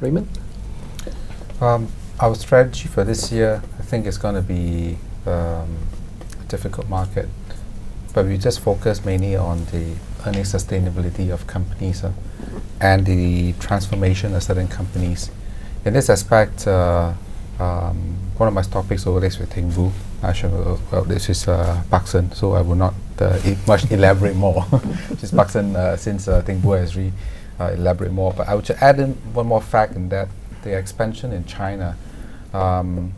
Raymond? Um, our strategy for this year, I think, is going to be um, a difficult market, but we just focus mainly on the earning sustainability of companies uh, and the transformation of certain companies. In this aspect, uh, um, one of my topics over this with Ting Bu. Actually, well, this is uh, so I will not uh, much elaborate more. this Parkson, uh, since uh, Bu has re uh, elaborate more, but I would just add in one more fact in that the expansion in China. Um,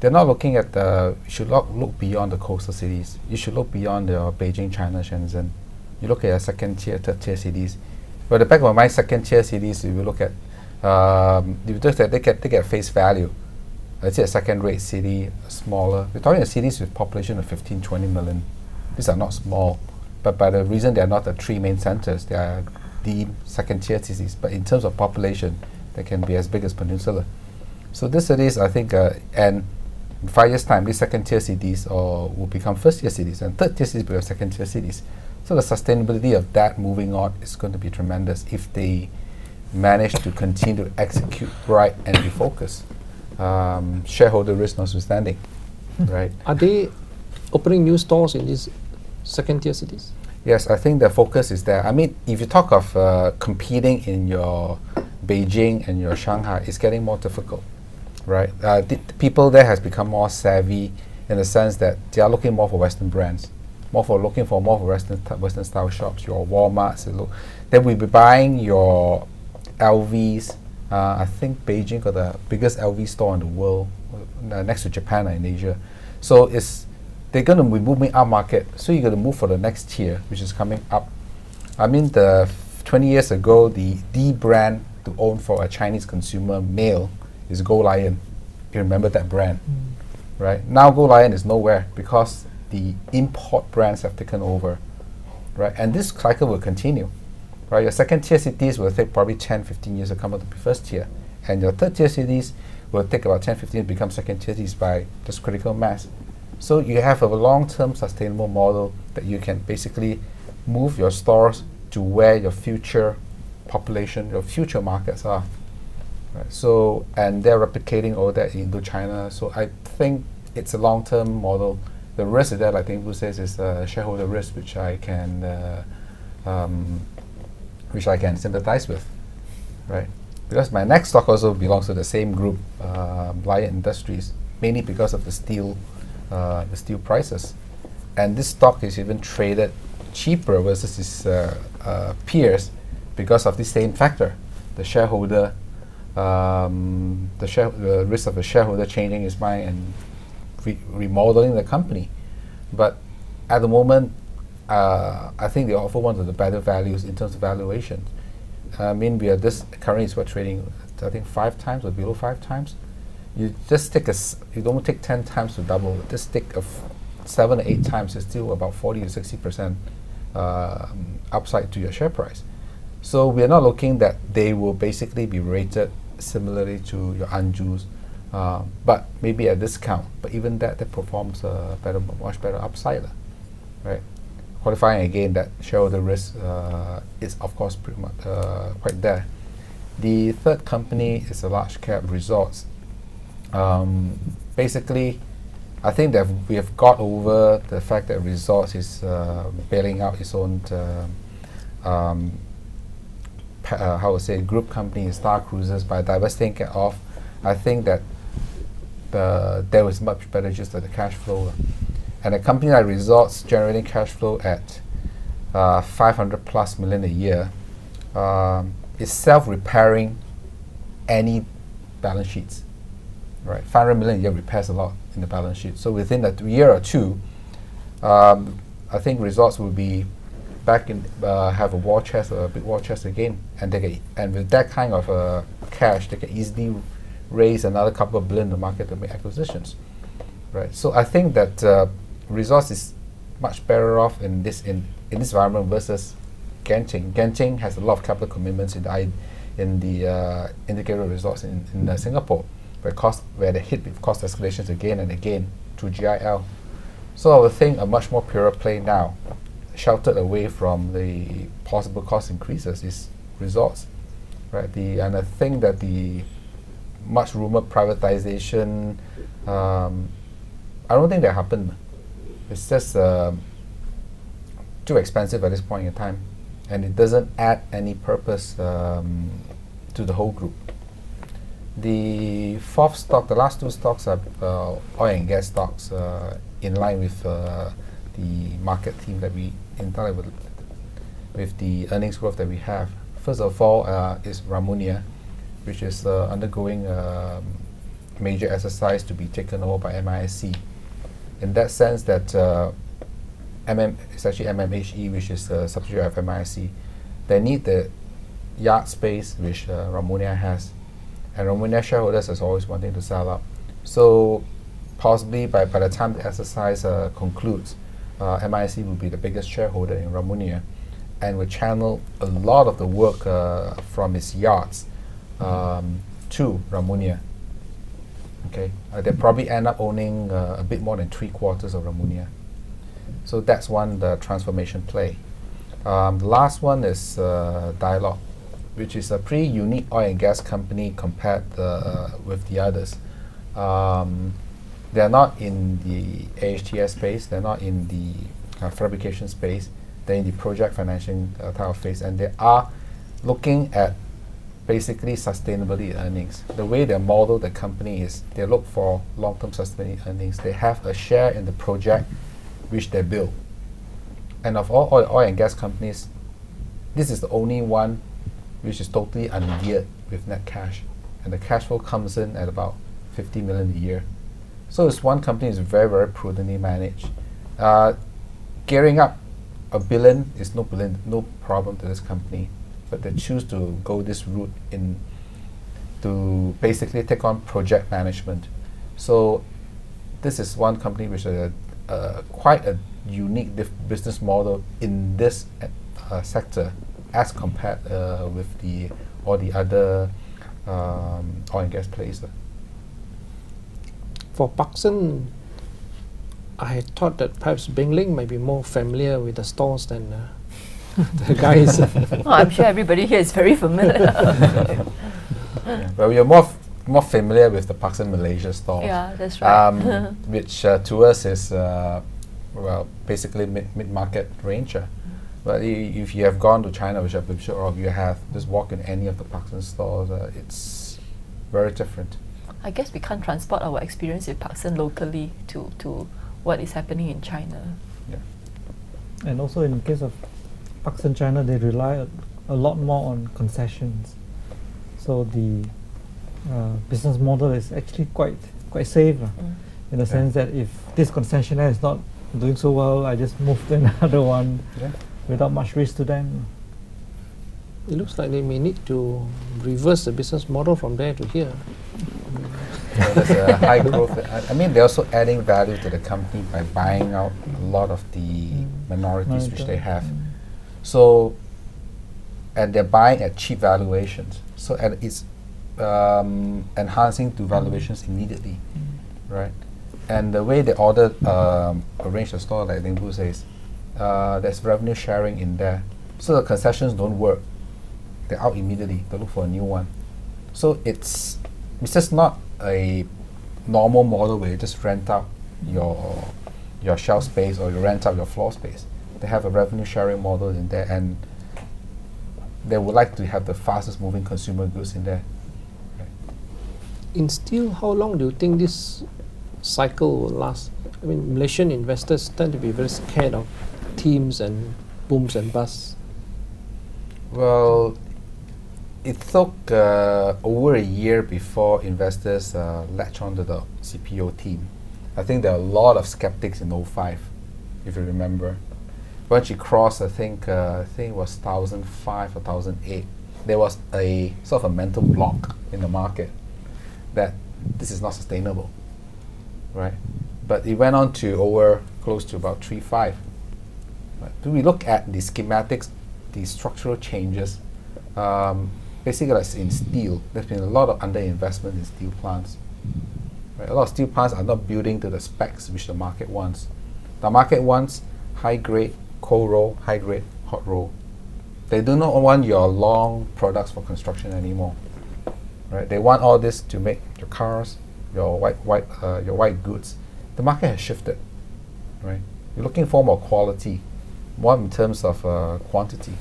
they're not looking at the. You should look, look beyond the coastal cities. You should look beyond the Beijing, China, Shenzhen. You look at second tier, third tier cities. But the back of my second tier cities, if you look at, um, if you look at they get they get face value. Let's say a second rate city, smaller. We're talking of cities with population of 15, 20 million. These are not small, but by the reason they are not the three main centers, they are the second tier cities. But in terms of population, they can be as big as Peninsula. So these cities, I think, uh, and in five years' time, these second tier cities or will become first tier cities, and third tier cities become second tier cities. So the sustainability of that moving on is going to be tremendous if they manage to continue to execute right and be focused. Um, shareholder risk notwithstanding, right? Are they opening new stores in these second tier cities? Yes, I think the focus is there. I mean, if you talk of uh, competing in your Beijing and your Shanghai, it's getting more difficult, right? Uh, the people there has become more savvy in the sense that they are looking more for Western brands, more for looking for more for Western Western style shops. Your WalMarts, look, they will be buying your LVs. Uh, I think Beijing got the biggest LV store in the world, uh, next to Japan and in Asia. So it's they're going to be moving up market. So you're going to move for the next tier, which is coming up. I mean, the 20 years ago, the D brand to own for a Chinese consumer male is Goldlion. You remember that brand, mm. right? Now Goldlion is nowhere because the import brands have taken over, right? And this cycle will continue, right? Your second tier cities will take probably 10, 15 years to come up to be first tier, and your third tier cities will take about 10, 15 years to become second tier cities by just critical mass. So you have a long-term sustainable model that you can basically move your stores to where your future population, your future markets are. Right? So, and they're replicating all that into China. So I think it's a long-term model. The risk of that, I think, who says, is a shareholder risk, which I can, uh, um, which I can sympathize with, right? Because my next stock also belongs to the same group, uh, Lion Industries, mainly because of the steel, uh, the steel prices, and this stock is even traded cheaper versus its uh, uh, peers because of the same factor, the shareholder, um, the, share, the risk of a shareholder changing his mind and re remodeling the company. But at the moment, uh, I think they offer one of the better values in terms of valuation. I mean, we are this currently is what trading, I think five times or below five times. You just take a, you don't take ten times to double. Just take a seven or eight times is still about forty to sixty percent uh, upside to your share price. So we are not looking that they will basically be rated similarly to your Ann Joos, uh, but maybe a discount. But even that, that performs a better, much better upside, right? Qualifying again that shareholder risk uh, is of course pretty much uh, quite there. The third company is a large cap resorts. Um, basically, I think that we have got over the fact that resorts is uh, bailing out its own uh, um, uh, how to say group company Star Cruises by divesting it off, I think that the there was much better just at the cash flow. And a company like Resorts generating cash flow at uh, 500 plus million a year um, is self-repairing any balance sheets. Right, 500 million a year repairs a lot in the balance sheet. So within a year or two, um, I think Resorts will be back in uh, have a war chest, a big war chest again, and they can, and with that kind of uh, cash, they can easily raise another couple of billion in the market to make acquisitions, right? So I think that uh, Resorts is much better off in this in, in this environment versus Genting. Genting has a lot of capital commitments in the in the uh, integrated resorts in, in uh, Singapore, where cost where they hit with cost escalations again and again through GIL. So I would think a much more pure play now sheltered away from the possible cost increases is resorts, right? The and I think that the much rumored privatization, um, I don't think that happened. It's just um too expensive at this point in time, and it doesn't add any purpose um, to the whole group. The fourth stock, the last two stocks are uh, oil and gas stocks, uh, in line with uh, the market theme that we in with, with the earnings growth that we have. First of all, uh, is Ramunia, which is uh, undergoing a major exercise to be taken over by MISC. In that sense, that MM it's actually MMHE, which is a subsidiary of MISC. They need the yard space which uh, Ramunia has, and Ramunia shareholders is always wanting to sell up. So possibly by, by the time the exercise uh, concludes, uh, MISC will be the biggest shareholder in Ramunia, and will channel a lot of the work uh, from its yards um, to Ramunia. Okay, uh, they probably end up owning uh, a bit more than three quarters of Ramunia. So that's one the transformation play. Um, the last one is uh, Dialog, which is a pretty unique oil and gas company compared uh, with the others. Um, they're not in the AHTS space, they're not in the uh, fabrication space, they're in the project financing uh, type of phase, and they are looking at basically sustainability earnings. The way they model the company is they look for long-term sustainability earnings. They have a share in the project which they build. And of all oil, oil and gas companies, this is the only one which is totally ungeared with net cash. And the cash flow comes in at about 50 million a year. So this one company is very, very prudently managed. Uh, gearing up a billion is no billion, no problem to this company, but they choose to go this route in to basically take on project management. So this is one company which is uh, quite a unique business model in this uh, sector as compared uh, with the all the other um, oil and gas players. For Parkson, I thought that perhaps Beng Ling might be more familiar with the stores than uh, the guys. oh, I'm sure everybody here is very familiar. yeah, but we are more more familiar with the Parkson Malaysia store. Yeah, that's right. Um, which uh, to us is uh, well basically mid mid market range. Uh. But if you have gone to China, which I'm sure of you have, just walk in any of the Parkson stores, uh, it's very different. I guess we can't transport our experience with Parkson locally to, to what is happening in China. Yeah. And also in case of Parkson China, they rely a, a lot more on concessions. So the uh, business model is actually quite quite safe uh, mm. in the yeah. sense that if this concessionaire is not doing so well, I just move to another one yeah. Without much risk to them. It looks like they may need to reverse the business model from there to here. there's a high growth. I, I, mean, they're also adding value to the company by buying out a lot of the mm. minorities which they have. Mm. So, and they're buying at cheap valuations. So, and it's um, enhancing to valuations mm. immediately, right? And the way they order um, arrange the store, like Ling says, uh, there's revenue sharing in there. So the concessions don't work. They're out immediately. They look for a new one. So it's it's just not a normal model where you just rent out your your shelf space or you rent out your floor space. They have a revenue sharing model in there and they would like to have the fastest moving consumer goods in there. In steel, how long do you think this cycle will last? I mean, Malaysian investors tend to be very scared of teams and booms and busts. Well, it took uh, over a year before investors uh, latched onto the CPO team. I think there are a lot of skeptics in 05, if you remember. When she crossed, I think uh, I think it was 2005 or 2008, there was a sort of a mental block in the market that this is not sustainable, right? But it went on to over close to about 3.5. We look at the schematics, the structural changes? Um, basically like in steel, there's been a lot of underinvestment in steel plants. Right? A lot of steel plants are not building to the specs which the market wants. The market wants high grade cold roll, high grade hot roll. They do not want your long products for construction anymore. Right? They want all this to make your cars, your white white uh, your white goods. The market has shifted. Right? You're looking for more quality, more in terms of uh, quantity.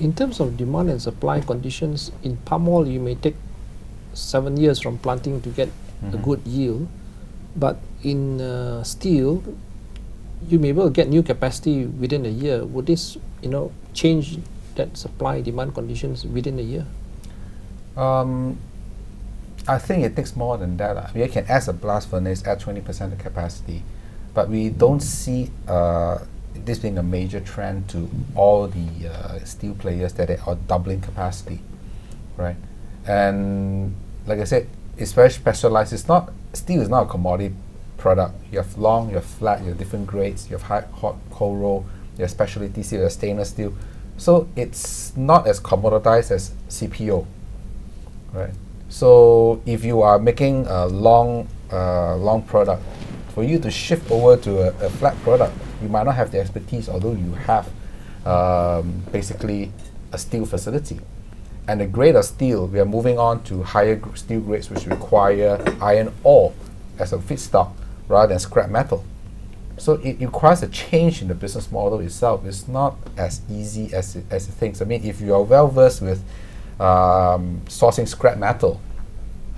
In terms of demand and supply conditions, in palm oil you may take seven years from planting to get a Mhm. good yield, but in uh, steel, you may be able to get new capacity within a year. Would this, you know, change that supply demand conditions within a year? Um, I think it takes more than that. We can add a blast furnace, add 20% of capacity, but we don't see uh, this being a major trend to all the uh, steel players that are doubling capacity, right? And like I said, it's very specialized. It's not steel is not a commodity product. You have long, you have flat, you have different grades. You have high, hot, cold roll. You have specialty steel, you have stainless steel. So it's not as commoditized as CPO, right? So if you are making a long, uh, long product, for you to shift over to a, a flat product, you might not have the expertise, although you have um, basically a steel facility. And the grade of steel, we are moving on to higher gr- steel grades which require iron ore as a feedstock rather than scrap metal. So it requires a change in the business model itself. It's not as easy as it, as it thinks. I mean, if you are well versed with um, sourcing scrap metal,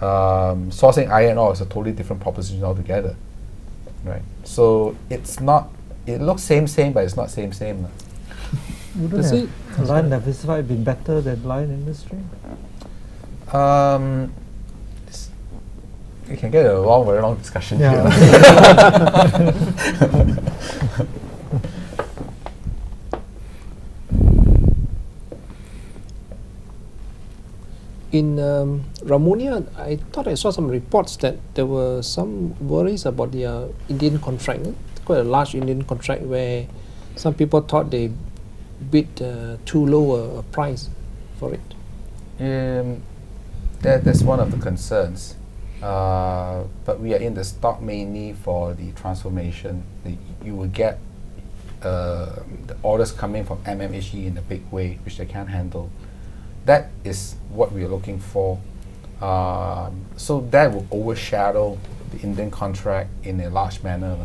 um, sourcing iron ore is a totally different proposition altogether, right? So it's not. It looks same same, but it's not same same. lah. Wouldn't Does have it- Lion Diversified been better than Lion Industry? Um, it's- we can get a long, very long discussion Yeah. here. In um, Ramunia, I thought I saw some reports that there were some worries about the uh, Indian contract? A large Indian contract where some people thought they bid uh, too low a, price for it. Um, that, that's one of the concerns. Uh, but we are in the stock mainly for the transformation. The, you will get uh, the orders coming from MMHE in a big way, which they can't handle. That is what we are looking for. Um, so that will overshadow the Indian contract in a large manner.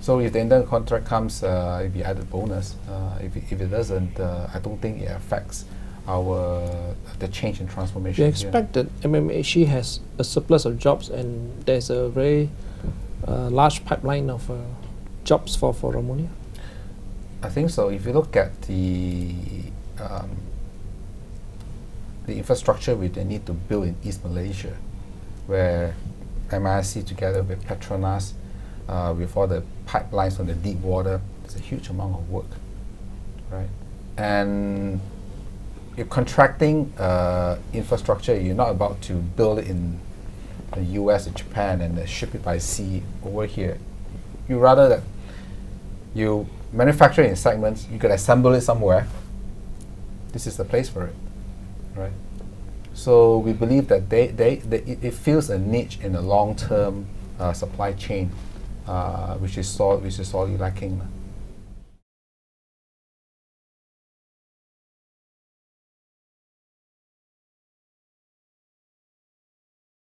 So if the Indian contract comes, uh, it'll be added bonus. Uh, if, it, if it doesn't, uh, I don't think it affects our the change in transformation. We here. expect that MMHE has a surplus of jobs and there's a very uh, large pipeline of uh, jobs for, for Ramunia. I think so. If you look at the um, the infrastructure we they need to build in East Malaysia, where MISC together with Petronas, uh, with all the pipelines on the deep water, it's a huge amount of work, right? And you're contracting uh, infrastructure. You're not about to build it in the U.S. and Japan and then ship it by sea over here. You rather that you manufacture in segments, you could assemble it somewhere. This is the place for it, right? So we believe that they, they, they it, it fills a niche in the long-term uh, supply chain, Uh, which is sor- which is sorely lacking.